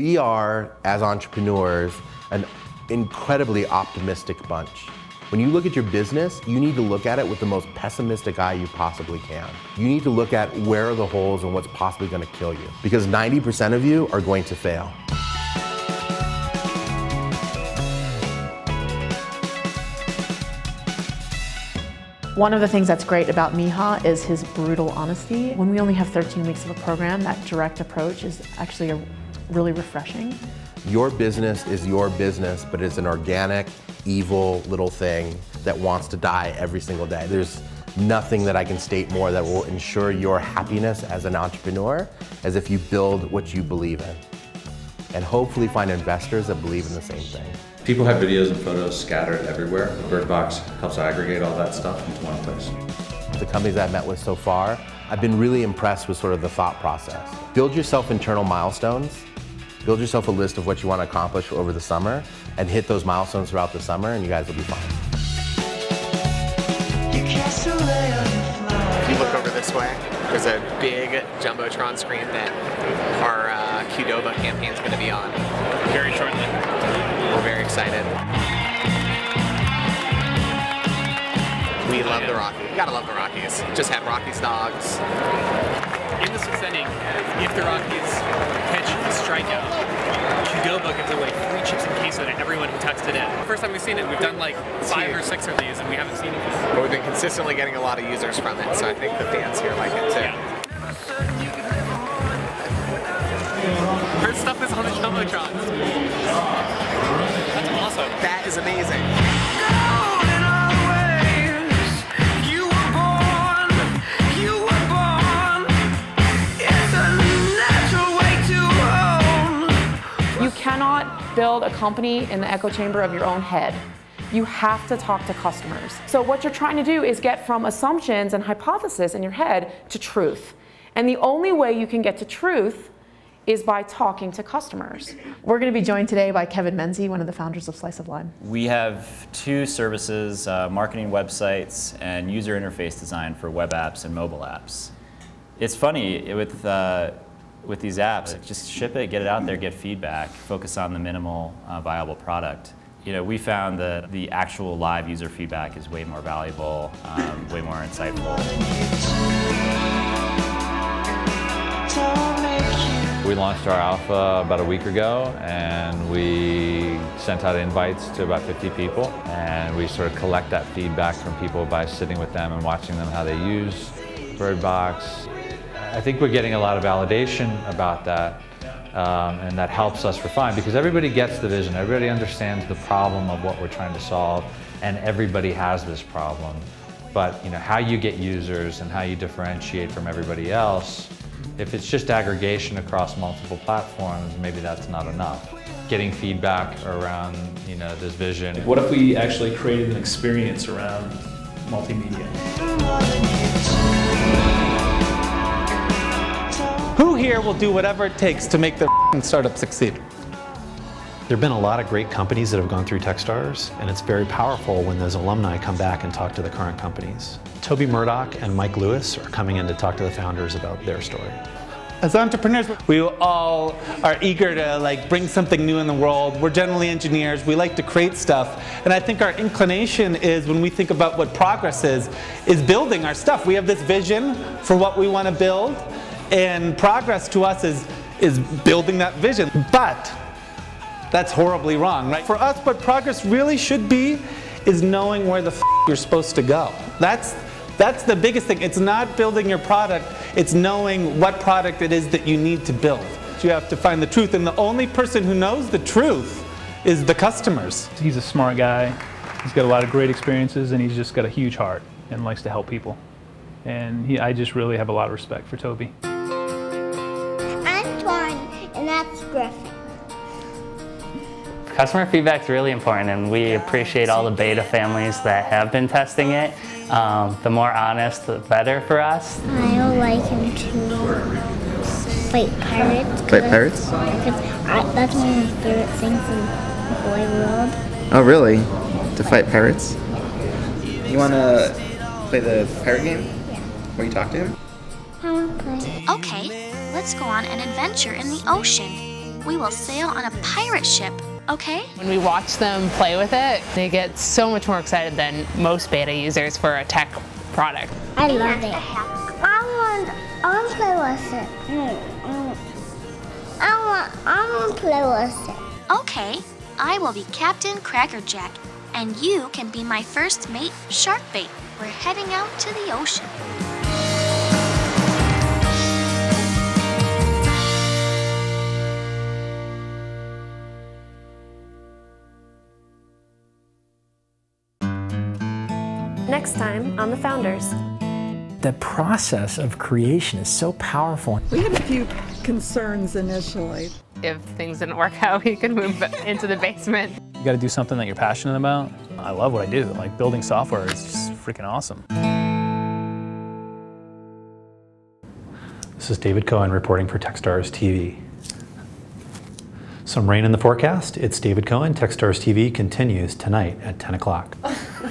We are, as entrepreneurs, an incredibly optimistic bunch. When you look at your business, you need to look at it with the most pessimistic eye you possibly can. You need to look at where are the holes and what's possibly going to kill you. Because 90% of you are going to fail. One of the things that's great about Micah is his brutal honesty. When we only have 13 weeks of a program, that direct approach is actually a really refreshing. Your business is your business, but it's an organic, evil little thing that wants to die every single day. There's nothing that I can state more that will ensure your happiness as an entrepreneur as if you build what you believe in. And hopefully find investors that believe in the same thing. People have videos and photos scattered everywhere. BirdBox helps aggregate all that stuff into one place. The companies I've met with so far, I've been really impressed with sort of the thought process. Build yourself internal milestones, build yourself a list of what you want to accomplish over the summer, and hit those milestones throughout the summer, and you guys will be fine. If you look over this way, there's a big Jumbotron screen that our uh, Qdoba campaign is going to be on. Very shortly. We're very excited. We love the Rockies. You gotta love the Rockies. Just had Rockies dogs. In the sixth inning, if the Rockies pitch a strikeout, Qdoba gives away free chips and queso to everyone who texted in. First time we've seen it, we've done like five or six of these and we haven't seen it yet. But we've been consistently getting a lot of users from it, so I think the fans here like it too. Yeah. Her stuff is on the Jumbotron. That's awesome. That is amazing. Build a company in the echo chamber of your own head. You have to talk to customers. So what you're trying to do is get from assumptions and hypothesis in your head to truth. And the only way you can get to truth is by talking to customers. We're going to be joined today by Kevin Menzie, one of the founders of Slice of Lime. We have two services, uh, marketing websites and user interface design for web apps and mobile apps. It's funny with, uh, with these apps, just ship it, get it out there, get feedback, focus on the minimal uh, viable product. You know, we found that the actual live user feedback is way more valuable, um, way more insightful. We launched our alpha about a week ago and we sent out invites to about 50 people and we sort of collect that feedback from people by sitting with them and watching them how they use BirdBox. I think we're getting a lot of validation about that um, and that helps us refine because everybody gets the vision, everybody understands the problem of what we're trying to solve and everybody has this problem. But you know, how you get users and how you differentiate from everybody else if it's just aggregation across multiple platforms, maybe that's not enough. Getting feedback around you know, this vision. What if we actually created an experience around multimedia? Who here will do whatever it takes to make the startup succeed? There have been a lot of great companies that have gone through Techstars, and it's very powerful when those alumni come back and talk to the current companies. Toby Murdock and Mike Lewis are coming in to talk to the founders about their story. As entrepreneurs, we all are eager to like bring something new in the world. We're generally engineers. We like to create stuff. And I think our inclination is when we think about what progress is, is building our stuff. We have this vision for what we want to build, and progress to us is, is building that vision. But that's horribly wrong, right? For us, what progress really should be is knowing where the f you're supposed to go. That's, that's the biggest thing. It's not building your product, it's knowing what product it is that you need to build. You have to find the truth, and the only person who knows the truth is the customers. He's a smart guy. He's got a lot of great experiences, and he's just got a huge heart and likes to help people. And he, I just really have a lot of respect for Toby. Antoine, and that's Griffin. Customer feedback is really important, and we appreciate all the beta families that have been testing it. Um, the more honest, the better for us. I like him to fight pirates. Fight pirates? Because that's one of my favorite things in the whole world. Oh, really? To fight pirates? You want to play the pirate game? Yeah. Where you talk to him? I want to play. Okay, let's go on an adventure in the ocean. we will sail on a pirate ship, okay? When we watch them play with it, they get so much more excited than most beta users for a tech product. I love it. I want, I want to play with it. Mm, mm. I want, I want to play with it. Okay, I will be Captain Crackerjack, and you can be my first mate, Sharkbait. We're heading out to the ocean. Next time on The Founders. The process of creation is so powerful. We had a few concerns initially. If things didn't work out, we could move into the basement. You got to do something that you're passionate about. I love what I do. Like building software is just freaking awesome. This is David Cohen reporting for Techstars TV. Some rain in the forecast. It's David Cohen. Techstars TV continues tonight at 10 o'clock.